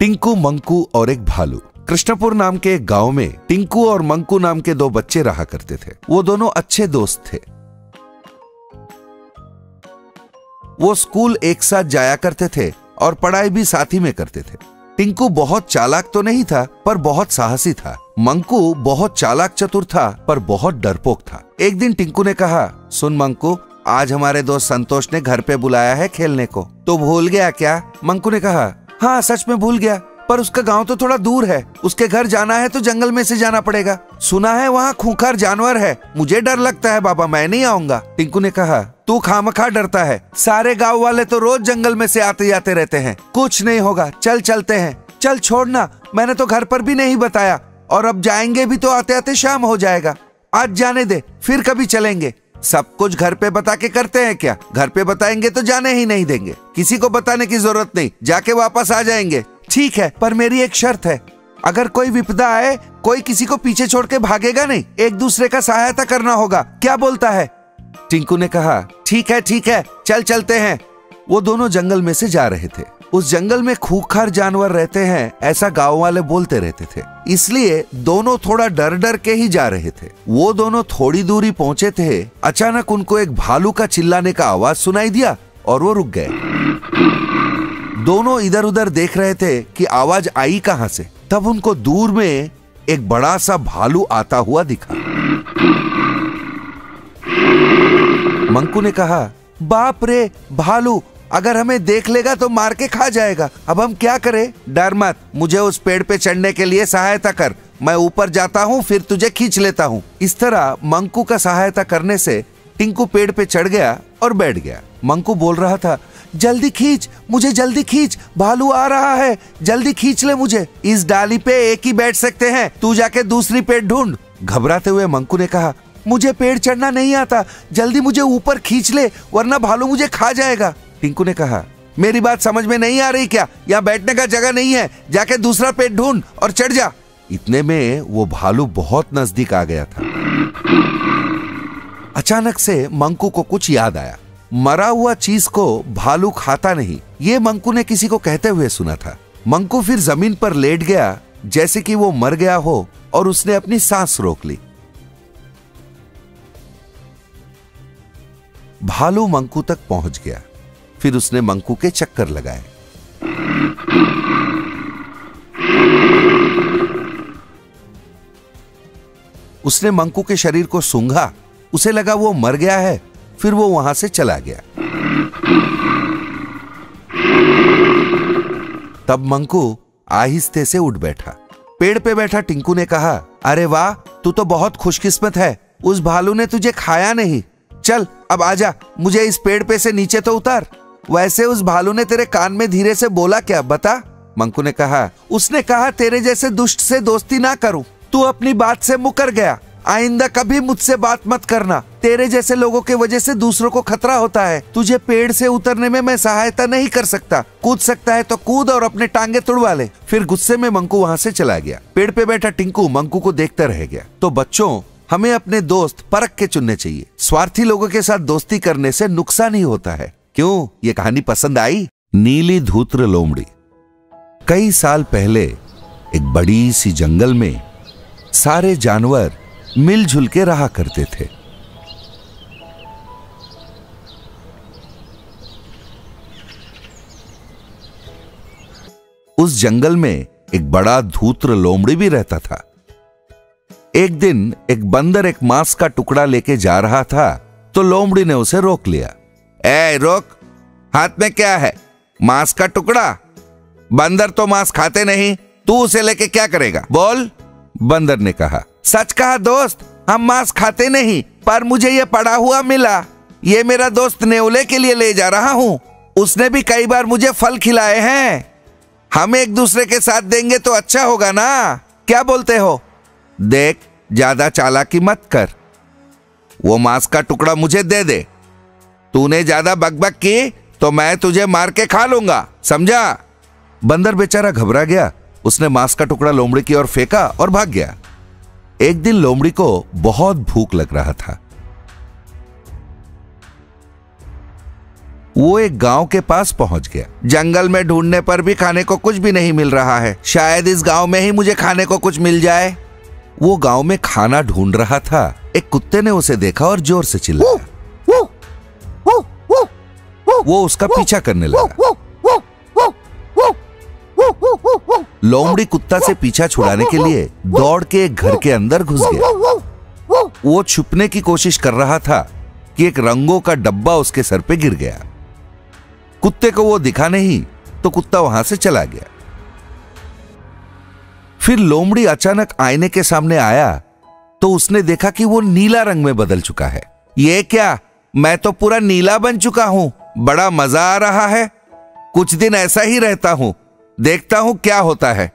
टिंकू, मंकू और एक भालू। कृष्णपुर नाम के एक गाँव में टिंकू और मंकू नाम के दो बच्चे रहा करते थे। वो दोनों अच्छे दोस्त थे। वो स्कूल एक साथ जाया करते थे और पढ़ाई भी साथ ही में करते थे। टिंकू बहुत चालाक तो नहीं था, पर बहुत साहसी था। मंकू बहुत चालाक चतुर था, पर बहुत डरपोक था। एक दिन टिंकू ने कहा, सुन मंकू, आज हमारे दोस्त संतोष ने घर पे बुलाया है खेलने को। तो भूल गया क्या? मंकू ने कहा हाँ सच में भूल गया। पर उसका गाँव तो थोड़ा दूर है। उसके घर जाना है तो जंगल में से जाना पड़ेगा। सुना है वहाँ खूंखार जानवर है। मुझे डर लगता है, बाबा, मैं नहीं आऊँगा। टिंकू ने कहा, तू खामखा डरता है। सारे गाँव वाले तो रोज जंगल में से आते जाते रहते हैं। कुछ नहीं होगा। चल चलते हैं। चल छोड़ना मैंने तो घर पर भी नहीं बताया। और अब जाएँगे भी तो आते आते शाम हो जाएगा। आज जाने दे, फिर कभी चलेंगे। सब कुछ घर पे बता के करते हैं क्या? घर पे बताएँगे तो जाने ही नहीं देंगे। किसी को बताने की ज़रूरत नहीं। जाके वापस आ जाएँगे। ठीक है, पर मेरी एक शर्त है। अगर कोई विपदा आए, कोई किसी को पीछे छोड़ के भागेगा नहीं। एक दूसरे का सहायता करना होगा। क्या बोलता है? टिंकू ने कहा, ठीक है ठीक है। चल, चलते हैं। वो दोनों जंगल में से जा रहे थे। उस जंगल में खूखार जानवर रहते हैं, ऐसा गाँव वाले बोलते रहते थे। इसलिए दोनों थोड़ा डर डर के ही जा रहे थे। वो दोनों थोड़ी दूरी पहुँचे थे, अचानक उनको एक भालू का चिल्लाने का आवाज़ सुनाई दिया और वो रुक गए। दोनों इधर उधर देख रहे थे कि आवाज़ आई कहाँ से। तब उनको दूर में एक बड़ा सा भालू आता हुआ दिखा। मंकू ने कहा, बाप रे, भालू अगर हमें देख लेगा तो मार के खा जाएगा। अब हम क्या करें? डर मत। मुझे उस पेड़ पे चढ़ने के लिए सहायता कर। मैं ऊपर जाता हूँ, फिर तुझे खींच लेता हूँ। इस तरह मंकू का सहायता करने से टिंकू पेड़ पे चढ़ गया और बैठ गया। मंकू बोल रहा था, जल्दी खींच, मुझे जल्दी खींच। भालू आ रहा है, जल्दी खींच ले मुझे। इस डाली पे एक ही बैठ सकते हैं। तू जाके दूसरी पेड़ ढूंढ। घबराते हुए मंकू ने कहा, मुझे पेड़ चढ़ना नहीं आता। जल्दी मुझे ऊपर खींच ले, वरना भालू मुझे खा जाएगा। टिंकू ने कहा, मेरी बात समझ में नहीं आ रही क्या? यहाँ बैठने का जगह नहीं है। जाके दूसरा पेट ढूंढ और चढ़ जा। इतने में वो भालू बहुत नज़दीक आ गया था। अचानक से मंकू को कुछ याद आया। मरा हुआ चीज़ को भालू खाता नहीं, ये मंकू ने किसी को कहते हुए सुना था। मंकू फिर ज़मीन पर लेट गया, जैसे कि वो मर गया हो, और उसने अपनी सांस रोक ली। भालू मंकू तक पहुँच गया। फिर उसने मंकू के चक्कर लगाए। उसने मंकू के शरीर को सूंघा, उसे लगा वो मर गया है, फिर वो वहाँ से चला गया। तब मंकू आहिस्ते से उठ बैठा। पेड़ पे बैठा टिंकू ने कहा, अरे वाह, तू तो बहुत खुशकिस्मत है। उस भालू ने तुझे खाया नहीं। चल, अब आजा मुझे इस पेड़ पे से नीचे तो उतार। वैसे उस भालू ने तेरे कान में धीरे से बोला क्या? बता। मंकू ने कहा, उसने कहा, तेरे जैसे दुष्ट से दोस्ती ना करूँ। तू अपनी बात से मुकर गया। आइंदा कभी मुझसे बात मत करना। तेरे जैसे लोगों के वजह से दूसरों को खतरा होता है। तुझे पेड़ से उतरने में मैं सहायता नहीं कर सकता। कूद सकता है तो कूद और अपने टांगे तुड़वा ले। फिर गुस्से में मंकू वहाँ से चला गया। पेड़ पे बैठा टिंकू मंकू को देखता रह गया। तो बच्चों, हमें अपने दोस्त परख के चुनने चाहिए। स्वार्थी लोगों के साथ दोस्ती करने से नुकसान ही होता है। क्यों? ये कहानी पसंद आई? नीली धूत्र लोमड़ी। कई साल पहले, एक बड़ी सी जंगल में सारे जानवर मिलजुल के रहा करते थे। उस जंगल में एक बड़ा धूत्र लोमड़ी भी रहता था। एक दिन एक बंदर एक मांस का टुकड़ा लेके जा रहा था तो लोमड़ी ने उसे रोक लिया। ए रोक। हाथ में क्या है? मांस का टुकड़ा? बंदर तो मांस खाते नहीं। तू उसे लेके क्या करेगा? बोल, बंदर ने कहा। सच कहा, दोस्त, हम मांस खाते नहीं, पर मुझे ये पड़ा हुआ मिला। ये मेरा दोस्त नेवले के लिए ले जा रहा हूँ। उसने भी कई बार मुझे फल खिलाए हैं। हम एक दूसरे के साथ देंगे तो अच्छा होगा ना? क्या बोलते हो? देख, ज़्यादा चालाकी मत कर। वो मांस का टुकड़ा मुझे दे दे। तूने ज़्यादा बकबक की तो मैं तुझे मार के खा लूँगा। समझा? बंदर बेचारा घबरा गया। उसने मांस का टुकड़ा लोमड़ी की ओर फेंका और भाग गया। एक दिन लोमड़ी को बहुत भूख लग रहा था। वो एक गाँव के पास पहुँच गया। जंगल में ढूँढने पर भी खाने को कुछ भी नहीं मिल रहा है। शायद इस गाँव में ही मुझे खाने को कुछ मिल जाए। वो गाँव में खाना ढूंढ रहा था। एक कुत्ते ने उसे देखा और ज़ोर से चिल्लाया। वो उसका पीछा करने लगा। लोमड़ी कुत्ता से पीछा छुड़ाने के लिए दौड़ के एक घर के अंदर घुस गया। वो छुपने की कोशिश कर रहा था कि एक रंगों का डब्बा उसके सर पे गिर गया। कुत्ते को वो दिखा नहीं तो कुत्ता वहाँ से चला गया। फिर लोमड़ी अचानक आईने के सामने आया तो उसने देखा कि वो नीला रंग में बदल चुका है। ये क्या? मैं तो पूरा नीला बन चुका हूँ। बड़ा मज़ा आ रहा है। कुछ दिन ऐसा ही रहता हूँ। देखता हूँ क्या होता है।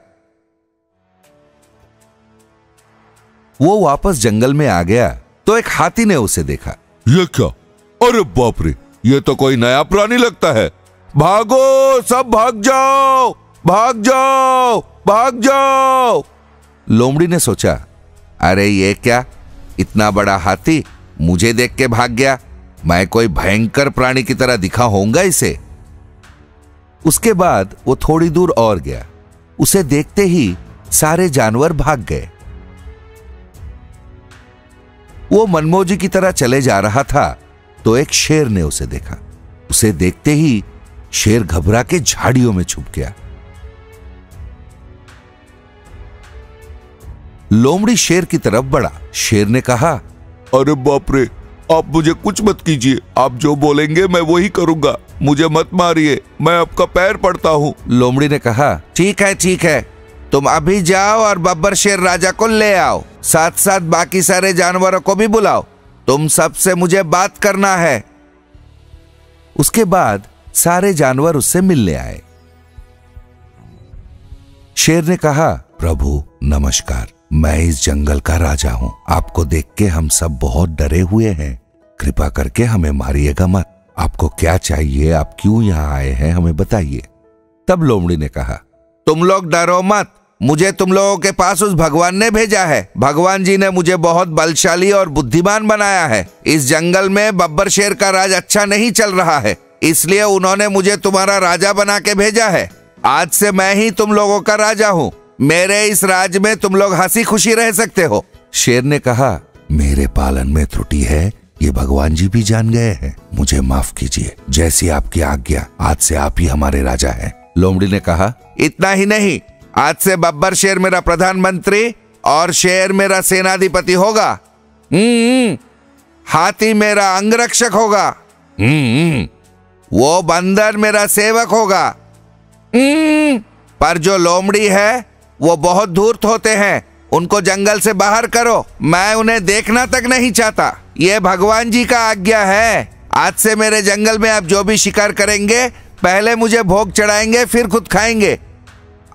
वो वापस जंगल में आ गया तो एक हाथी ने उसे देखा। ये क्या? अरे बाप रे ये तो कोई नया प्राणी लगता है। भागो सब भाग जाओ भाग जाओ भाग जाओ। लोमड़ी ने सोचा अरे ये क्या? इतना बड़ा हाथी मुझे देख के भाग गया। मैं कोई भयंकर प्राणी की तरह दिखा होऊँगा इसे। उसके बाद वो थोड़ी दूर और गया। उसे देखते ही सारे जानवर भाग गए। वो मनमोजी की तरह चले जा रहा था तो एक शेर ने उसे देखा। उसे देखते ही शेर घबरा के झाड़ियों में छुप गया। लोमड़ी शेर की तरफ़ बढ़ा। शेर ने कहा, अरे बाप रे आप मुझे कुछ मत कीजिए। आप जो बोलेंगे मैं वही करूँगा। मुझे मत मारिए। मैं आपका पैर पड़ता हूँ। लोमड़ी ने कहा, ठीक है ठीक है। तुम अभी जाओ और बब्बर शेर राजा को ले आओ। साथ साथ बाकी सारे जानवरों को भी बुलाओ। तुम सबसे मुझे बात करना है। उसके बाद सारे जानवर उससे मिलने आए। शेर ने कहा, प्रभु, नमस्कार। मैं इस जंगल का राजा हूँ। आपको देख के हम सब बहुत डरे हुए हैं। कृपा करके हमें मारिएगा मत। आपको क्या चाहिए? आप क्यों यहाँ आए हैं? हमें बताइए। तब लोमड़ी ने कहा, तुम लोग डरो मत। मुझे तुम लोगों के पास उस भगवान ने भेजा है। भगवान जी ने मुझे बहुत बलशाली और बुद्धिमान बनाया है। इस जंगल में बब्बर शेर का राज अच्छा नहीं चल रहा है। इसलिए उन्होंने मुझे तुम्हारा राजा बना के भेजा है। आज से मैं ही तुम लोगों का राजा हूँ। मेरे इस राज में तुम लोग हँसी खुशी रह सकते हो। शेर ने कहा, मेरे पालन में त्रुटि है, ये भगवान जी भी जान गए हैं। मुझे माफ़ कीजिए, जैसी आपकी आज्ञा, आज से आप ही हमारे राजा हैं। लोमड़ी ने कहा, इतना ही नहीं, आज से बब्बर शेर मेरा प्रधानमंत्री और शेर मेरा सेनाधिपति होगा। हम्म हाथी मेरा अंगरक्षक होगा। हम्म वो बंदर मेरा सेवक होगा। हम्म पर जो लोमड़ी है वो बहुत धूर्त होते हैं। उनको जंगल से बाहर करो। मैं उन्हें देखना तक नहीं चाहता। ये भगवान जी का आज्ञा है। आज से मेरे जंगल में आप जो भी शिकार करेंगे, पहले मुझे भोग चढ़ाएँगे, फिर खुद खाएँगे।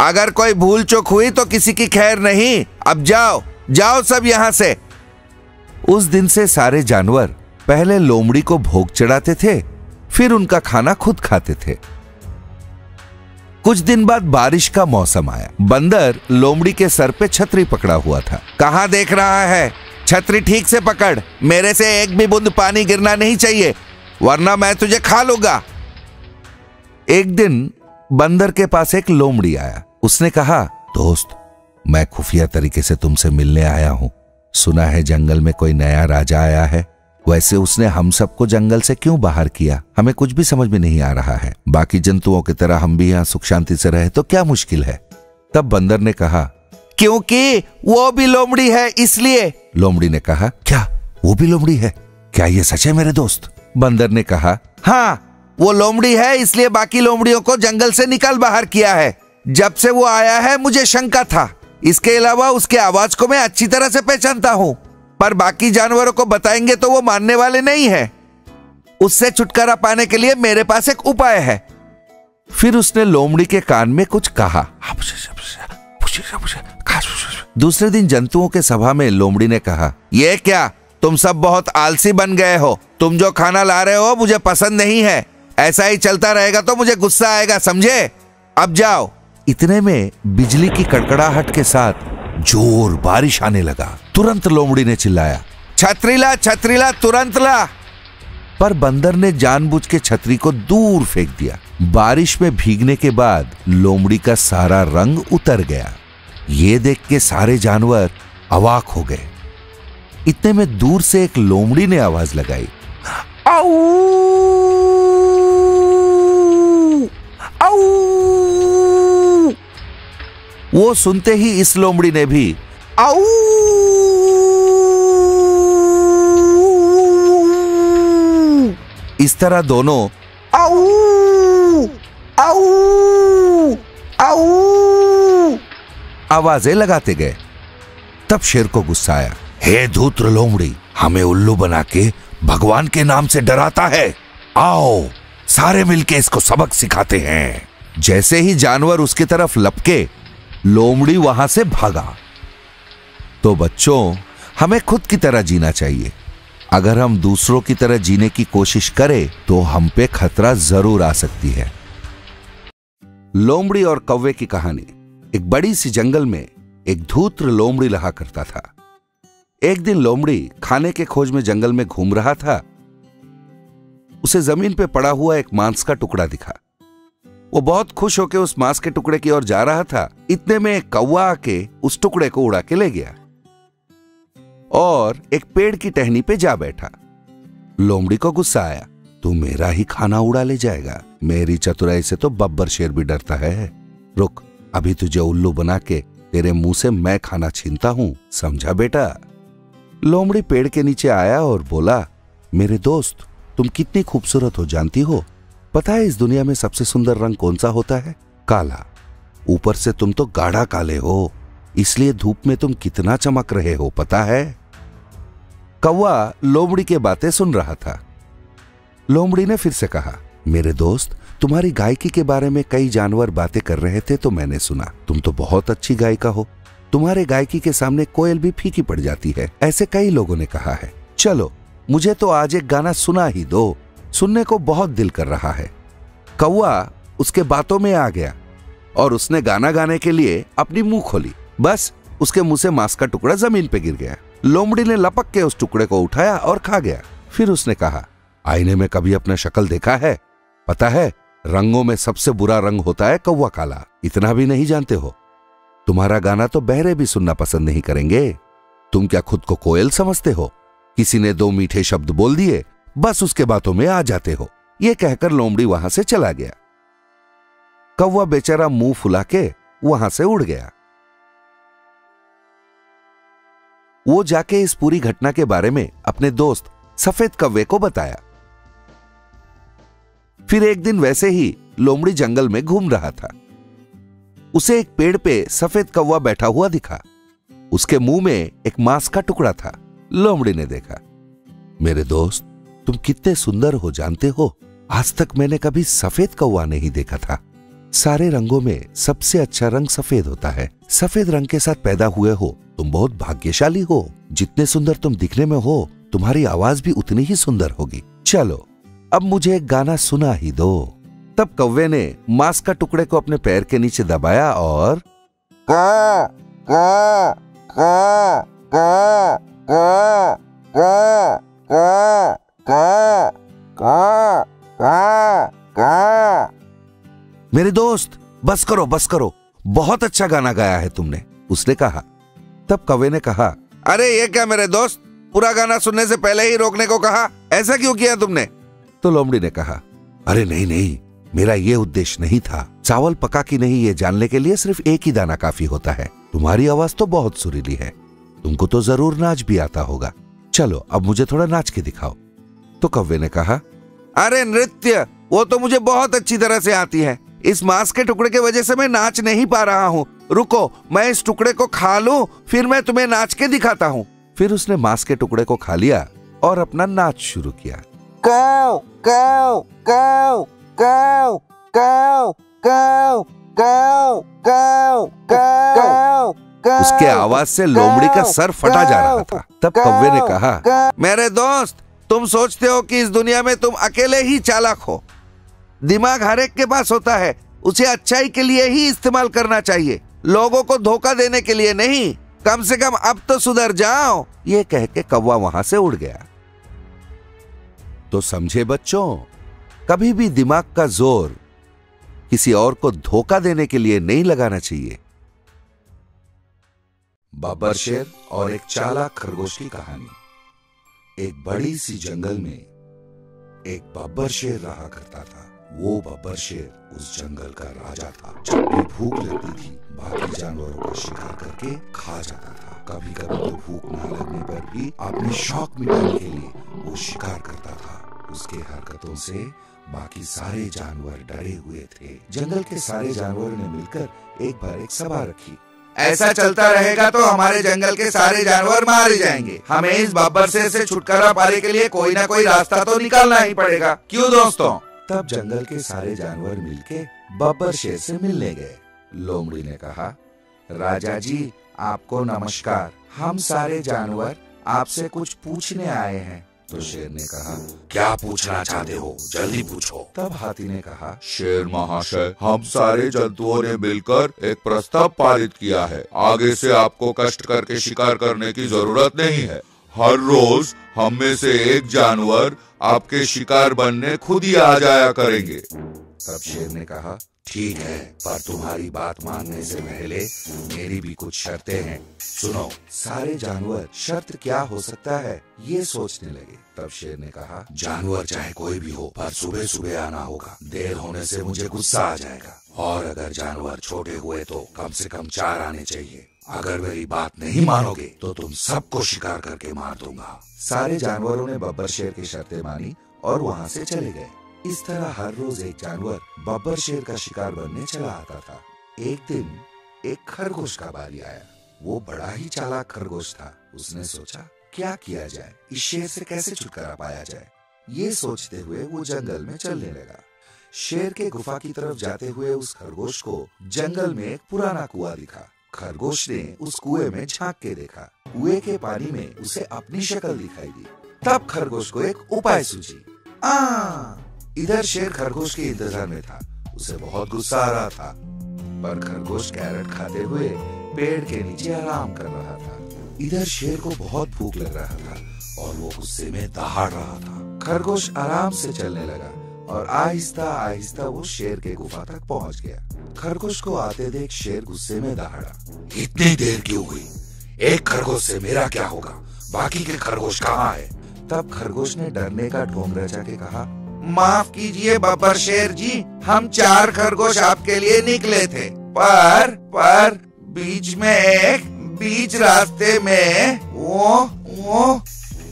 अगर कोई भूल चूक हुई तो किसी की खैर नहीं। अब जाओ जाओ सब यहाँ से। उस दिन से सारे जानवर पहले लोमड़ी को भोग चढ़ाते थे, फिर उनका खाना खुद खाते थे। कुछ दिन बाद बारिश का मौसम आया। बंदर लोमड़ी के सर पे छतरी पकड़ा हुआ था। कहा देख रहा है? छतरी ठीक से पकड़। मेरे से एक भी बूंद पानी गिरना नहीं चाहिए, वरना मैं तुझे खा लूँगा। एक दिन बंदर के पास एक लोमड़ी आया। उसने कहा, दोस्त, मैं खुफिया तरीके से तुमसे मिलने आया हूँ। सुना है जंगल में कोई नया राजा आया है? वैसे उसने हम सबको जंगल से क्यों बाहर किया? हमें कुछ भी समझ में नहीं आ रहा है। बाकी जंतुओं की तरह हम भी यहाँ सुख शांति से रहे तो क्या मुश्किल है? तब बंदर ने कहा, क्योंकि वो भी लोमड़ी है, इसलिए लोमड़ी ने कहा, क्या वो भी लोमड़ी है? क्या ये सच है मेरे दोस्त? बंदर ने कहा हाँ वो लोमड़ी है, इसलिए बाकी लोमड़ियों को जंगल से निकाल बाहर किया है। जब से वो आया है, मुझे शंका था। इसके अलावा उसके आवाज़ को मैं अच्छी तरह से पहचानता हूँ। पर बाकी जानवरों को बताएँगे तो वो मानने वाले नहीं है। उससे छुटकारा पाने के लिए मेरे पास एक उपाय है। फिर उसने लोमड़ी के कान में कुछ कहा। दूसरे दिन जंतुओं के सभा में लोमड़ी ने कहा ये क्या? तुम सब बहुत आलसी बन गए हो। तुम जो खाना ला रहे हो मुझे पसंद नहीं है। ऐसा ही चलता रहेगा तो मुझे गुस्सा आएगा समझे? अब जाओ। इतने में बिजली की कड़कड़ाहट के साथ ज़ोर बारिश आने लगा। तुरंत लोमड़ी ने चिल्लाया, छतरीला छतरीला तुरंत ला पर बंदर ने जानबूझ के छतरी को दूर फेंक दिया। बारिश में भीगने के बाद लोमड़ी का सारा रंग उतर गया। ये देख के सारे जानवर अवाक हो गए। इतने में दूर से एक लोमड़ी ने आवाज़ लगाई वो सुनते ही इस लोमड़ी ने भी आऊ। इस तरह दोनों आऊ आऊ आऊ। आवाज़ें लगाते गए। तब शेर को गुस्सा आया। हे धूत्र लोमड़ी, हमें उल्लू बना के भगवान के नाम से डराता है। आओ, सारे मिलके इसको सबक सिखाते हैं। जैसे ही जानवर उसकी तरफ़ लपके, लोमड़ी वहाँ से भागा। तो बच्चों, हमें खुद की तरह जीना चाहिए। अगर हम दूसरों की तरह जीने की कोशिश करें तो हम पे खतरा ज़रूर आ सकती है। लोमड़ी और कौवे की कहानी। एक बड़ी सी जंगल में एक धूत्र लोमड़ी रहा करता था। एक दिन लोमड़ी खाने के खोज में जंगल में घूम रहा था। उसे ज़मीन पे पड़ा हुआ एक मांस का टुकड़ा दिखा। वो बहुत खुश होकर उस मांस के टुकड़े की ओर जा रहा था। इतने में एक कौवा आके उस टुकड़े को उड़ा के ले गया। और एक पेड़ की टहनी पे जा बैठा। लोमड़ी को गुस्सा आया, तू मेरा ही खाना उड़ा ले जाएगा। मेरी चतुराई से तो बब्बर शेर भी डरता है। रुक, अभी तुझे उल्लू बना के तेरे मुँह से मैं खाना छीनता हूँ, समझा बेटा? लोमड़ी पेड़ के नीचे आया और बोला, मेरे दोस्त, तुम कितनी खूबसूरत हो, जानती हो? पता है इस दुनिया में सबसे सुंदर रंग कौन सा होता है? काला। ऊपर से तुम तो गाढ़ा काले हो, इसलिए धूप में तुम कितना चमक रहे हो, पता है? कौवा लोमड़ी के बातें सुन रहा था। लोमड़ी ने फिर से कहा, मेरे दोस्त, तुम्हारी गायकी के बारे में कई जानवर बातें कर रहे थे तो मैंने सुना। तुम तो बहुत अच्छी गायिका हो। तुम्हारे गायकी के सामने कोयल भी फीकी पड़ जाती है, ऐसे कई लोगों ने कहा है। चलो, मुझे तो आज एक गाना सुना ही दो। सुनने को बहुत दिल कर रहा है। कौआ उसके बातों में आ गया और उसने गाना गाने के लिए अपनी मुँह खोली। बस, उसके मुँह से मांस का टुकड़ा ज़मीन पे गिर गया। लोमड़ी ने लपक के उस टुकड़े को उठाया और खा गया। फिर उसने कहा, आईने में कभी अपना शक्ल देखा है? पता है, रंगों में सबसे बुरा रंग होता है कौवा काला। इतना भी नहीं जानते हो? तुम्हारा गाना तो बहरे भी सुनना पसंद नहीं करेंगे। तुम क्या खुद को कोयल समझते हो? किसी ने दो मीठे शब्द बोल दिए, बस उसके बातों में आ जाते हो। यह कहकर लोमड़ी वहाँ से चला गया। कौवा बेचारा मुँह फुला के वहाँ से उड़ गया। वो जाके इस पूरी घटना के बारे में अपने दोस्त सफ़ेद कौवे को बताया। फिर एक दिन वैसे ही लोमड़ी जंगल में घूम रहा था। उसे एक पेड़ पे सफ़ेद कौवा बैठा हुआ दिखा। उसके मुँह में एक मांस का टुकड़ा था। लोमड़ी ने देखा, मेरे दोस्त, तुम कितने सुंदर हो, जानते हो? आज तक मैंने कभी सफ़ेद कौवा नहीं देखा था। सारे रंगों में सबसे अच्छा रंग सफ़ेद होता है सफ़ेद रंग के साथ पैदा हुए हो तुम बहुत भाग्यशाली हो जितने सुंदर तुम दिखने में हो तुम्हारी आवाज़ भी उतनी ही सुंदर होगी चलो अब मुझे एक गाना सुना ही दो तब कौवे ने मांस का टुकड़े को अपने पैर के नीचे दबाया और का का का का का का का का का का का मेरे दोस्त, बस करो बस करो। बहुत अच्छा गाना गाया है तुमने, उसने कहा। तब कौवे ने कहा, अरे, ये क्या मेरे दोस्त? पूरा गाना सुनने से पहले ही रोकने को कहा? ऐसा क्यों किया तुमने? तो लोमड़ी ने कहा, अरे, नहीं नहीं, मेरा ये उद्देश्य नहीं था। चावल पका कि नहीं, ये जानने के लिए सिर्फ़ एक ही दाना काफ़ी होता है। तुम्हारी आवाज़ तो बहुत सुरीली है। तुमको तो ज़रूर नाच भी आता होगा। चलो, अब मुझे थोड़ा नाच के दिखाओ। तो कौवे ने कहा, अरे, नृत्य, वो तो मुझे बहुत अच्छी तरह से आती है। इस मांस के टुकड़े की वजह से मैं नाच नहीं पा रहा हूँ रुको मैं इस टुकड़े को खा लूँ फिर मैं तुम्हें नाच के दिखाता हूँ फिर उसने मांस के टुकड़े को खा लिया और अपना नाच शुरू किया काव काव काव काव काव काव काव काव काव उसके आवाज़ से लोमड़ी का सर फटा जा रहा था तब कौवे ने कहा मेरे दोस्त तुम सोचते हो कि इस दुनिया में तुम अकेले ही चालाक हो दिमाग हर एक के पास होता है। उसे अच्छाई के लिए ही इस्तेमाल करना चाहिए। लोगों को धोखा देने के लिए नहीं। कम से कम अब तो सुधर जाओ। ये कह के कौवा वहाँ से उड़ गया। तो समझे बच्चों, कभी भी दिमाग का ज़ोर किसी और को धोखा देने के लिए नहीं लगाना चाहिए। बाबर शेर और एक चालाक खरगोश की कहानी। एक बड़ी सी जंगल में एक बाबर शेर रहा करता था। वो बब्बर शेर उस जंगल का राजा था, जब भी भूख लगती थी, बाकी जानवरों का शिकार करके खा जाता था। कभी कभी तो भूख न लगने पर भी अपने शौक मिटाने के लिए वो शिकार करता था। उसके हरकतों से बाकी सारे जानवर डरे हुए थे। जंगल के सारे जानवरों ने मिलकर एक बार एक सभा रखी। ऐसा चलता रहेगा तो हमारे जंगल के सारे जानवर मारे जाएँगे। हमें इस बब्बर से छुटकारा पाने के लिए कोई ना कोई रास्ता तो निकालना ही पड़ेगा। क्यों दोस्तों? तब जंगल के सारे जानवर मिलके बब्बर शेर से मिलने गए। लोमड़ी ने कहा, राजा जी, आपको नमस्कार। हम सारे जानवर आपसे कुछ पूछने आए हैं। तो शेर ने कहा, क्या पूछना चाहते हो? जल्दी पूछो। तब हाथी ने कहा, शेर महाशय, हम सारे जंतुओं ने मिलकर एक प्रस्ताव पारित किया है। आगे से आपको कष्ट करके शिकार करने की ज़रूरत नहीं है। हर रोज हम में से एक जानवर आपके शिकार बनने खुद ही आ जाया करेंगे। तब शेर ने कहा, ठीक है, पर तुम्हारी बात मानने से पहले मेरी भी कुछ शर्तें हैं। सुनो, सारे जानवर शर्त क्या हो सकता है, ये सोचने लगे। तब शेर ने कहा, जानवर चाहे कोई भी हो, पर सुबह सुबह आना होगा। देर होने से मुझे गुस्सा आ जाएगा। और अगर जानवर छोटे हुए तो कम से कम चार आने चाहिए। अगर मेरी बात नहीं मानोगे तो तुम सबको शिकार करके मार दूँगा। सारे जानवरों ने बब्बर शेर की शर्तें मानी और वहाँ से चले गए। इस तरह हर रोज एक जानवर बब्बर शेर का शिकार बनने चला आता था। एक दिन एक खरगोश का बारी आया। वो बड़ा ही चालाक खरगोश था। उसने सोचा, क्या किया जाए? इस शेर से कैसे छुटकारा पाया जाए? ये सोचते हुए वो जंगल में चलने लगा। शेर के गुफा की तरफ़ जाते हुए उस खरगोश को जंगल में एक पुराना कुआ दिखा। खरगोश ने उस कुएँ में झाँक के देखा। कुएँ के पानी में उसे अपनी शक्ल दिखाई दी। तब खरगोश को एक उपाय सूझी। आ इधर शेर खरगोश के इंतज़ार में था। उसे बहुत गुस्सा आ रहा था। पर खरगोश कैरेट खाते हुए पेड़ के नीचे आराम कर रहा था। इधर शेर को बहुत भूख लग रहा था और वो गुस्से में दहाड़ रहा था। खरगोश आराम से चलने लगा। और आहिस्ता आहिस्ता वो शेर के गुफा तक पहुँच गया। खरगोश को आते देख शेर गुस्से में दहाड़ा। इतनी देर क्यों हुई? एक खरगोश से मेरा क्या होगा? बाकी के खरगोश कहाँ है? तब खरगोश ने डरने का ढोंग रचा के कहा, माफ़ कीजिए बब्बर शेर जी, हम चार खरगोश आपके लिए निकले थे। पर पर, बीच में एक, बीच रास्ते में, वो वो,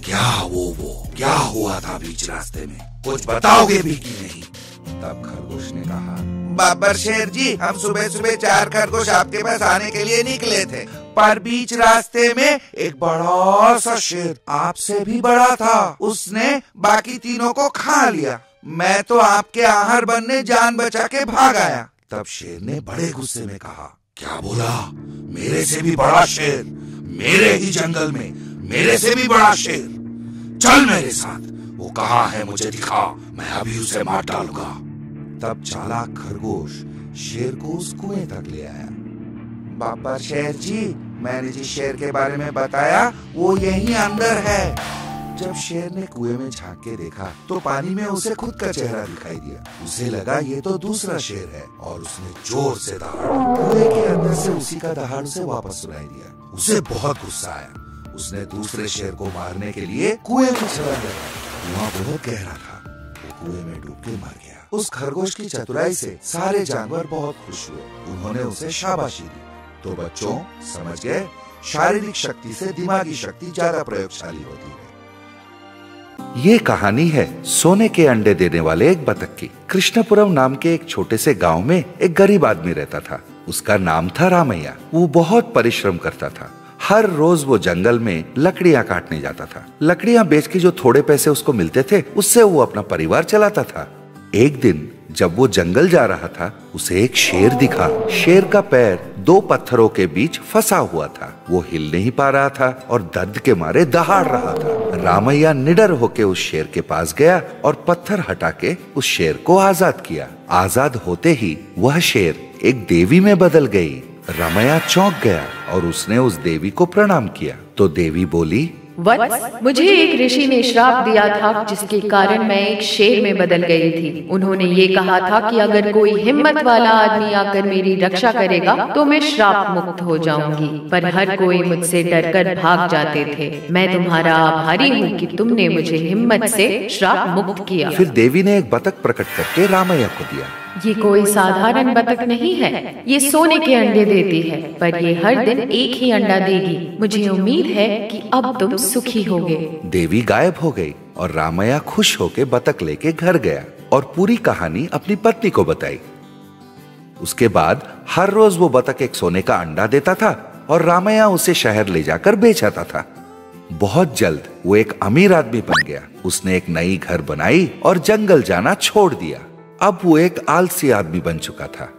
क्या वो वो? क्या हुआ था बीच रास्ते में? कुछ बताओगे भी कि नहीं? तब खरगोश ने कहा, बाबर शेर जी, हम सुबह सुबह चार खरगोश आपके पास आने के लिए निकले थे। पर बीच रास्ते में एक बड़ा सा शेर आपसे भी बड़ा था। उसने बाकी तीनों को खा लिया। मैं तो आपके आहार बनने जान बचा के भाग आया। तब शेर ने बड़े गुस्से में कहा, क्या बोला? मेरे से भी बड़ा शेर, मेरे ही जंगल में, मेरे से भी बड़ा शेर। चल मेरे साथ वो कहाँ है मुझे दिखा, मैं अभी उसे मार डालूँगा। तब चालाक खरगोश शेर को उस कुएँ तक ले आया। बाबा शेर जी, मैंने जिस शेर के बारे में बताया, वो यही अंदर है। जब शेर ने कुएँ में झाँक के देखा तो पानी में उसे खुद का चेहरा दिखाई दिया। उसे लगा, ये तो दूसरा शेर है, और उसने ज़ोर से दहाड़ा, कुएँ के अंदर से उसी का दहाड़ उसे वापस सुनाई दिया। उसे बहुत गुस्सा आया। उसने दूसरे शेर को मारने के लिए कुएँ में छलांग लगाई कुआँ बहुत गहरा था। वो कुएँ में डूब के मर गया। उस खरगोश की चतुराई से सारे जानवर बहुत खुश हुए। उन्होंने उसे शाबाशी दी। तो बच्चों, समझ गए? शारीरिक शक्ति से दिमागी शक्ति ज़्यादा प्रयोगशाली होती है। ये कहानी है सोने के अंडे देने वाले एक बतख की। कृष्णपुरम नाम के एक छोटे से गाँव में एक गरीब आदमी रहता था। उसका नाम था रामैया। वो बहुत परिश्रम करता था। हर रोज वो जंगल में लकड़ियाँ काटने जाता था। लकड़ियाँ बेच के जो थोड़े पैसे उसको मिलते थे, उससे वो अपना परिवार चलाता था। एक दिन जब वो जंगल जा रहा था, उसे एक शेर दिखा। शेर का पैर दो पत्थरों के बीच फंसा हुआ था। वो हिल नहीं पा रहा था और दर्द के मारे दहाड़ रहा था। रामैया निडर होके उस शेर के पास गया और पत्थर हटा के उस शेर को आज़ाद किया। आज़ाद होते ही वह शेर एक देवी में बदल गई। रामैया चौंक गया और उसने उस देवी को प्रणाम किया। तो देवी बोली वत्स मुझे एक ऋषि ने श्राप दिया था जिसके कारण मैं एक शेर में बदल गई थी। उन्होंने ये कहा था कि अगर कोई हिम्मत वाला आदमी आकर मेरी रक्षा करेगा तो मैं श्राप मुक्त हो जाऊँगी। पर हर कोई मुझसे डरकर भाग जाते थे। मैं तुम्हारा आभारी हूँ कि तुमने मुझे हिम्मत से श्राप मुक्त किया। फिर देवी ने एक बतख प्रकट करके रामैया को दिया। ये कोई साधारण बतख नहीं है ये सोने के अंडे देती है पर ये हर दिन एक ही अंडा देगी। मुझे उम्मीद है कि अब तुम सुखी होगे देवी गायब हो गई और रामैया खुश होके बतख लेके घर गया और पूरी कहानी अपनी पत्नी को बताई। उसके बाद हर रोज वो बतख एक सोने का अंडा देता था और रामैया उसे शहर ले जाकर बेचाता था। बहुत जल्द वो एक अमीर आदमी बन गया। उसने एक नई घर बनाई और जंगल जाना छोड़ दिया। अब वो एक आलसी आदमी बन चुका था।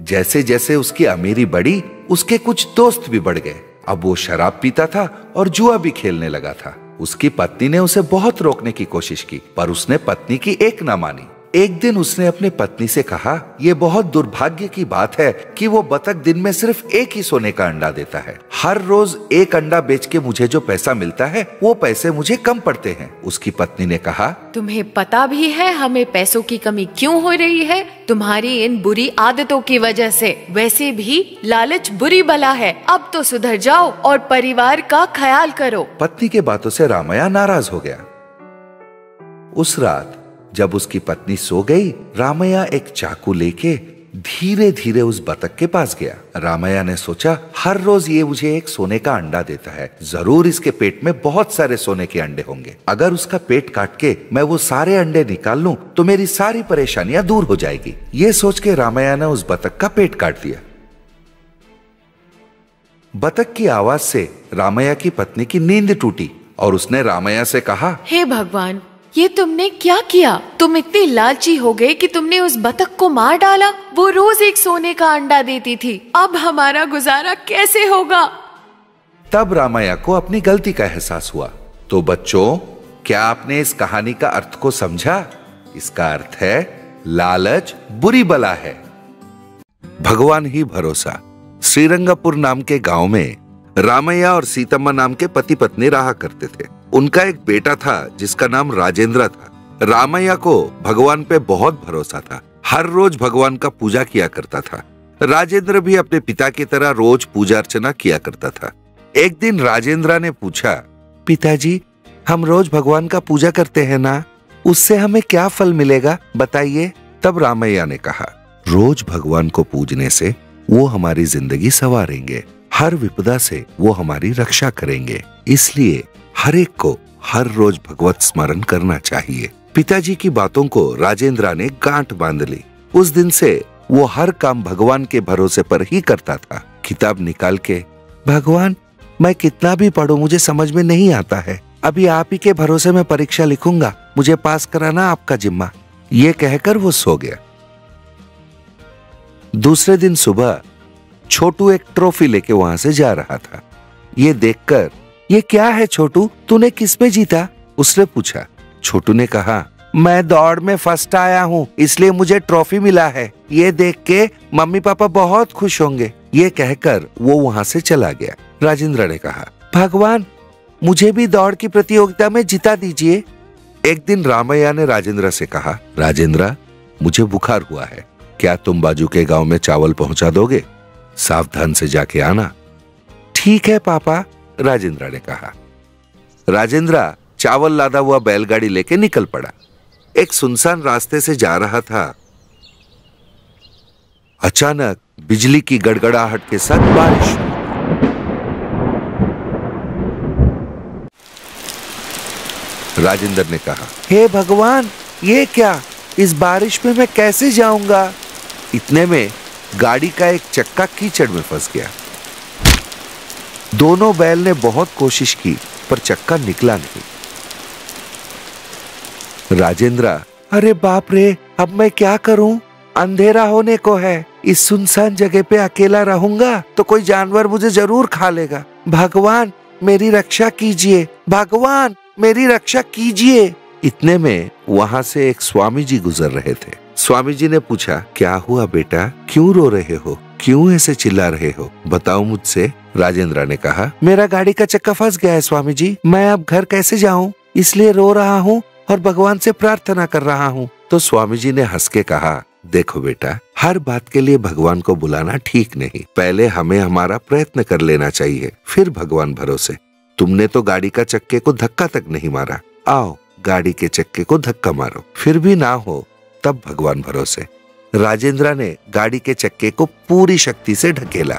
जैसे जैसे उसकी अमीरी बढ़ी, उसके कुछ दोस्त भी बढ़ गए। अब वो शराब पीता था और जुआ भी खेलने लगा था। उसकी पत्नी ने उसे बहुत रोकने की कोशिश की, पर उसने पत्नी की एक ना मानी। एक दिन उसने अपने पत्नी से कहा यह बहुत दुर्भाग्य की बात है कि वो बतख दिन में सिर्फ़ एक ही सोने का अंडा देता है। हर रोज एक अंडा बेच के मुझे जो पैसा मिलता है वो पैसे मुझे कम पड़ते हैं। उसकी पत्नी ने कहा तुम्हें पता भी है हमें पैसों की कमी क्यों हो रही है? तुम्हारी इन बुरी आदतों की वजह से वैसे भी लालच बुरी बला है। अब तो सुधर जाओ और परिवार का ख्याल करो। पत्नी के बातों से रामया नाराज़ हो गया। उस रात जब उसकी पत्नी सो गई, रामैया एक चाकू लेके धीरे धीरे उस बतख के पास गया। रामैया ने सोचा, हर रोज ये मुझे एक सोने का अंडा देता है। ज़रूर इसके पेट में बहुत सारे सोने के अंडे होंगे। अगर उसका पेट काट के मैं वो सारे अंडे निकाल लूँ तो मेरी सारी परेशानियाँ दूर हो जाएगी। ये सोच के रामैया ने उस बतख का पेट काट दिया। बतख की आवाज़ से रामैया की पत्नी की नींद टूटी और उसने रामैया से कहा, हे hey भगवान ये तुमने क्या किया? तुम इतने लालची हो गए कि तुमने उस बतख को मार डाला। वो रोज एक सोने का अंडा देती थी। अब हमारा गुजारा कैसे होगा? तब रामाया को अपनी गलती का एहसास हुआ। तो बच्चों, क्या आपने इस कहानी का अर्थ को समझा? इसका अर्थ है, लालच बुरी बला है। भगवान ही भरोसा। श्रीरंगापुर नाम के गाँव में रामैया और सीतम्मा नाम के पति पत्नी रहा करते थे। उनका एक बेटा था, जिसका नाम राजेंद्र था। रामैया को भगवान पे बहुत भरोसा था। हर रोज भगवान का पूजा किया करता था। राजेंद्र भी अपने पिता की तरह रोज पूजा अर्चना किया करता था। एक दिन राजेंद्र ने पूछा, पिताजी, हम रोज भगवान का पूजा करते हैं ना? उससे हमें क्या फल मिलेगा? बताइए। तब रामैया ने कहा, रोज भगवान को पूजने से वो हमारी ज़िंदगी संवारेंगे। हर विपदा से वो हमारी रक्षा करेंगे। इसलिए हर एक को हर रोज भगवत स्मरण करना चाहिए। पिताजी की बातों को राजेंद्र ने गांठ बाँध ली। उस दिन से वो हर काम भगवान के भरोसे पर ही करता था। किताब निकाल के, भगवान, मैं कितना भी पढ़ू, मुझे समझ में नहीं आता है। अभी आप ही के भरोसे में परीक्षा लिखूँगा। मुझे पास कराना आपका जिम्मा। ये कहकर वो सो गया। दूसरे दिन सुबह छोटू एक ट्रॉफी लेके वहाँ से जा रहा था। ये देखकर, ये क्या है छोटू? तूने किसमें जीता? उसने पूछा। छोटू ने कहा, मैं दौड़ में फ़र्स्ट आया हूँ, इसलिए मुझे ट्रॉफी मिला है। ये देख के मम्मी पापा बहुत खुश होंगे। ये कहकर वो वहाँ से चला गया। राजेंद्र ने कहा, भगवान, मुझे भी दौड़ की प्रतियोगिता में जिता दीजिए। एक दिन रामैया ने राजेंद्र से कहा, राजेंद्र, मुझे बुखार हुआ है। क्या तुम बाजू के गाँव में चावल पहुँचा दोगे? सावधान से जाके आना। ठीक है, पापा, राजेंद्रा ने कहा। राजेंद्र चावल लादा हुआ बैलगाड़ी लेके निकल पड़ा। एक सुनसान रास्ते से जा रहा था। अचानक बिजली की गड़गड़ाहट के साथ बारिश। राजेंद्र ने कहा, हे hey भगवान, ये क्या? इस बारिश में मैं कैसे जाऊँगा? इतने में गाड़ी का एक चक्का कीचड़ में फंस गया। दोनों बैल ने बहुत कोशिश की, पर चक्का निकला नहीं। राजेंद्र, अरे बाप रे, अब मैं क्या करूँ? अंधेरा होने को है। इस सुनसान जगह पे अकेला रहूँगा तो कोई जानवर मुझे ज़रूर खा लेगा। भगवान, मेरी रक्षा कीजिए। भगवान, मेरी रक्षा कीजिए। इतने में वहाँ से एक स्वामी जी गुजर रहे थे। स्वामी जी ने पूछा, क्या हुआ बेटा? क्यों रो रहे हो? क्यों ऐसे चिल्ला रहे हो? बताओ मुझसे, राजेंद्र ने कहा। मेरा गाड़ी का चक्का फंस गया है स्वामी जी मैं अब घर कैसे जाऊँ? इसलिए रो रहा हूँ और भगवान से प्रार्थना कर रहा हूँ। तो स्वामी जी ने हंस के कहा, देखो बेटा, हर बात के लिए भगवान को बुलाना ठीक नहीं। पहले हमें हमारा प्रयत्न कर लेना चाहिए, फिर भगवान भरोसे। तुमने तो गाड़ी का चक्के को धक्का तक नहीं मारा। आओ, गाड़ी के चक्के को धक्का मारो। फिर भी ना हो तब भगवान भरोसे। राजेंद्र ने गाड़ी के चक्के को पूरी शक्ति से ढकेला।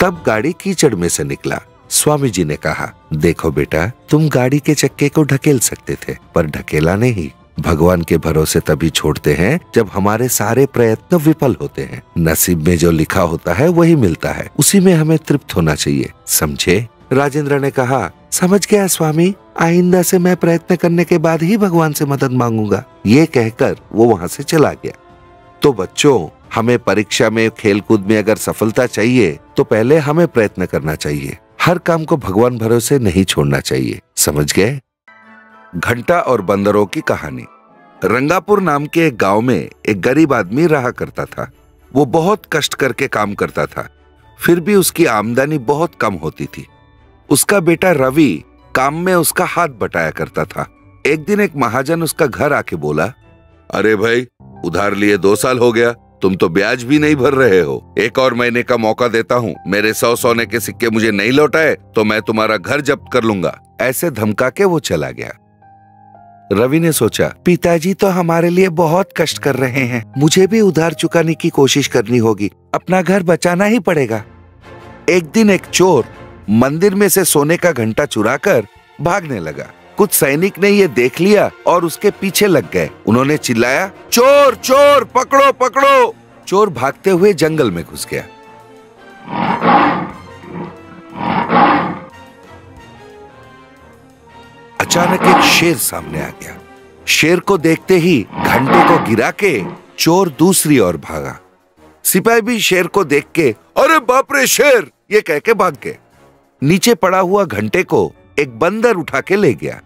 तब गाड़ी कीचड़ में से निकला। स्वामी जी ने कहा, देखो बेटा, तुम गाड़ी के चक्के को ढकेल सकते थे, पर ढकेला नहीं। भगवान के भरोसे तभी छोड़ते हैं, जब हमारे सारे प्रयत्न विफल होते हैं। नसीब में जो लिखा होता है, वही मिलता है। उसी में हमें तृप्त होना चाहिए। समझे? राजेंद्र ने कहा समझ गया स्वामी, आइंदा से मैं प्रयत्न करने के बाद ही भगवान से मदद मांगूँगा। ये कहकर वो वहाँ से चला गया। तो बच्चों, हमें परीक्षा में खेल कूद में अगर सफलता चाहिए तो पहले हमें प्रयत्न करना चाहिए। हर काम को भगवान भरोसे नहीं छोड़ना चाहिए। समझ गए? घंटा और बंदरों की कहानी। रंगापुर नाम के एक गाँव में एक गरीब आदमी रहा करता था। वो बहुत कष्ट करके काम करता था। फिर भी उसकी आमदनी बहुत कम होती थी। उसका बेटा रवि काम में उसका हाथ बटाया करता था। एक दिन एक महाजन उसका घर आके बोला, अरे भाई, उधार लिए दो साल हो गया, तुम तो ब्याज भी नहीं भर रहे हो। एक और महीने का मौका देता हूँ। मेरे सौ सोने के सिक्के मुझे नहीं लौटाए तो मैं तुम्हारा घर जब्त कर लूँगा। ऐसे धमका के वो चला गया। रवि ने सोचा, पिताजी तो हमारे लिए बहुत कष्ट कर रहे हैं। मुझे भी उधार चुकाने की कोशिश करनी होगी। अपना घर बचाना ही पड़ेगा। एक दिन एक चोर मंदिर में से सोने का घंटा चुराकर भागने लगा। कुछ सैनिक ने ये देख लिया और उसके पीछे लग गए। उन्होंने चिल्लाया, चोर चोर, पकड़ो पकड़ो! चोर भागते हुए जंगल में घुस गया। अचानक एक शेर सामने आ गया। शेर को देखते ही घंटे को गिरा के चोर दूसरी ओर भागा। सिपाही भी शेर को देख के, अरे बाप रे, शेर! ये कह के भाग गए। नीचे पड़ा हुआ घंटे को एक बंदर उठा के ले गया।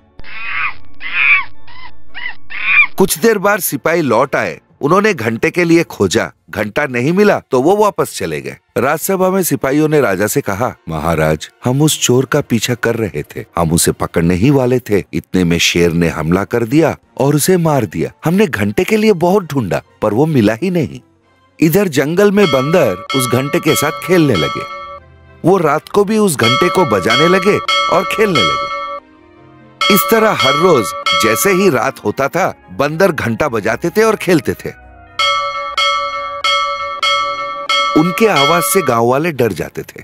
कुछ देर बाद सिपाही लौट आए। उन्होंने घंटे के लिए खोजा। घंटा नहीं मिला तो वो वापस चले गए। राजसभा में सिपाहियों ने राजा से कहा, महाराज, हम उस चोर का पीछा कर रहे थे। हम उसे पकड़ने ही वाले थे। इतने में शेर ने हमला कर दिया और उसे मार दिया। हमने घंटे के लिए बहुत ढूंढा, पर वो मिला ही नहीं। इधर जंगल में बंदर उस घंटे के साथ खेलने लगे। वो रात को भी उस घंटे को बजाने लगे और खेलने लगे। इस तरह हर रोज जैसे ही रात होता था, बंदर घंटा बजाते थे और खेलते थे। उनके आवाज़ से गाँव वाले डर जाते थे।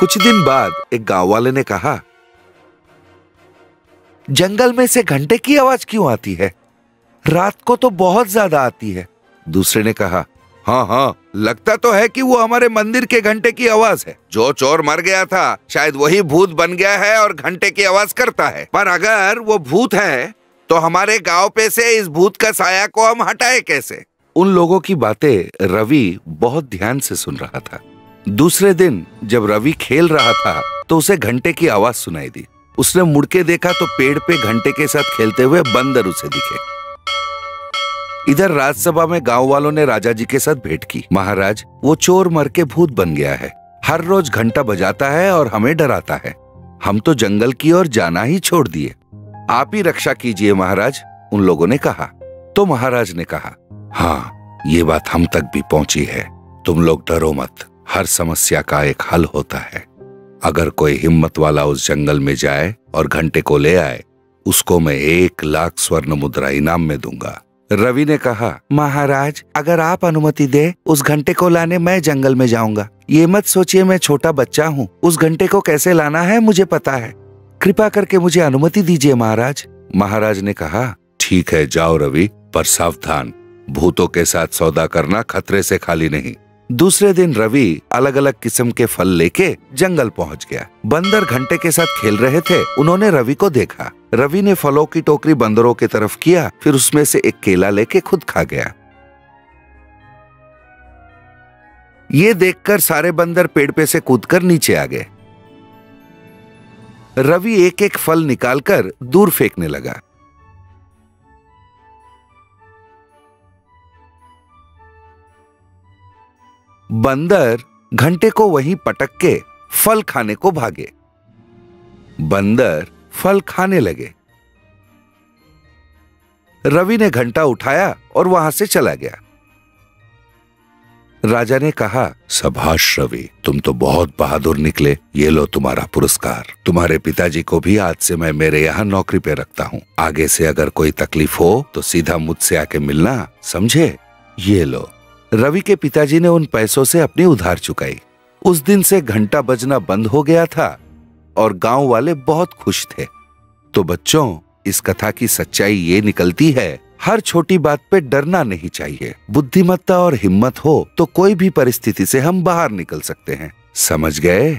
कुछ दिन बाद एक गाँव वाले ने कहा, जंगल में से घंटे की आवाज़ क्यों आती है? रात को तो बहुत ज़्यादा आती है। दूसरे ने कहा हाँ हाँ लगता तो है कि वो हमारे मंदिर के घंटे की आवाज़ है। जो चोर मर गया था, शायद वही भूत बन गया है और घंटे की आवाज़ करता है। पर अगर वो भूत है तो हमारे गाँव पे से इस भूत का साया को हम हटाए कैसे? उन लोगों की बातें रवि बहुत ध्यान से सुन रहा था। दूसरे दिन जब रवि खेल रहा था तो उसे घंटे की आवाज़ सुनाई दी। उसने मुड़के देखा तो पेड़ पे घंटे के साथ खेलते हुए बंदर उसे दिखे। इधर राज्यसभा में गाँव वालों ने राजा जी के साथ भेंट की। महाराज, वो चोर मर के भूत बन गया है। हर रोज घंटा बजाता है और हमें डराता है। हम तो जंगल की ओर जाना ही छोड़ दिए। आप ही रक्षा कीजिए महाराज, उन लोगों ने कहा। तो महाराज ने कहा हाँ ये बात हम तक भी पहुँची है। तुम लोग डरो मत, हर समस्या का एक हल होता है। अगर कोई हिम्मत वाला उस जंगल में जाए और घंटे को ले आए, उसको मैं एक लाख स्वर्ण मुद्रा इनाम में दूँगा। रवि ने कहा, महाराज, अगर आप अनुमति दे, उस घंटे को लाने मैं जंगल में जाऊँगा। ये मत सोचिए मैं छोटा बच्चा हूँ। उस घंटे को कैसे लाना है, मुझे पता है। कृपा करके मुझे अनुमति दीजिए, महाराज। महाराज ने कहा, ठीक है, जाओ रवि, पर सावधान। भूतों के साथ सौदा करना खतरे से खाली नहीं। दूसरे दिन रवि अलग अलग किस्म के फल लेके जंगल पहुँच गया। बंदर घंटे के साथ खेल रहे थे, उन्होंने रवि को देखा। रवि ने फलों की टोकरी बंदरों की तरफ़ किया, फिर उसमें से एक केला लेके खुद खा गया। ये देखकर सारे बंदर पेड़ पे से कूदकर नीचे आ गए। रवि एक एक फल निकालकर दूर फेंकने लगा। बंदर घंटे को वहीं पटक के फल खाने को भागे। बंदर फल खाने लगे। रवि ने घंटा उठाया और वहाँ से चला गया। राजा ने कहा, सभाष रवि, तुम तो बहुत बहादुर निकले। ये लो तुम्हारा पुरस्कार। तुम्हारे पिताजी को भी आज से मैं मेरे यहाँ नौकरी पे रखता हूँ। आगे से अगर कोई तकलीफ़ हो तो सीधा मुझसे आके मिलना, समझे? ये लो। रवि के पिताजी ने उन पैसों से अपनी उधार चुकाई। उस दिन से घंटा बजना बंद हो गया था और गाँव वाले बहुत खुश थे। तो बच्चों, इस कथा की सच्चाई ये निकलती है, हर छोटी बात पे डरना नहीं चाहिए। बुद्धिमत्ता और हिम्मत हो तो कोई भी परिस्थिति से हम बाहर निकल सकते हैं। समझ गए?